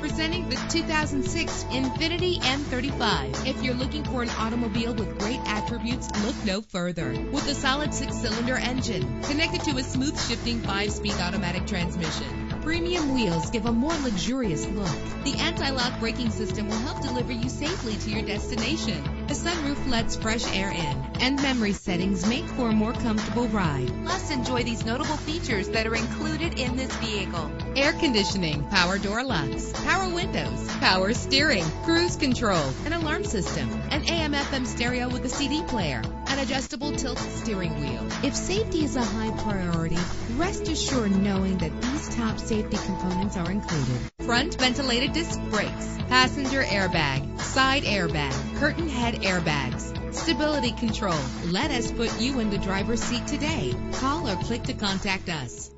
Presenting the 2006 Infiniti M35. If you're looking for an automobile with great attributes, look no further. With a solid six-cylinder engine connected to a smooth shifting five-speed automatic transmission. Premium wheels give a more luxurious look. The anti-lock braking system will help deliver you safely to your destination. The sunroof lets fresh air in, and memory settings make for a more comfortable ride. Plus, enjoy these notable features that are included in this vehicle. Air conditioning, power door locks, power windows, power steering, cruise control, an alarm system, an AM FM stereo with a CD player, an adjustable tilt steering wheel. If safety is a high priority, rest assured knowing that these top safety components are included. Front ventilated disc brakes, passenger airbag, side airbag, curtain head airbags, stability control. Let us put you in the driver's seat today. Call or click to contact us.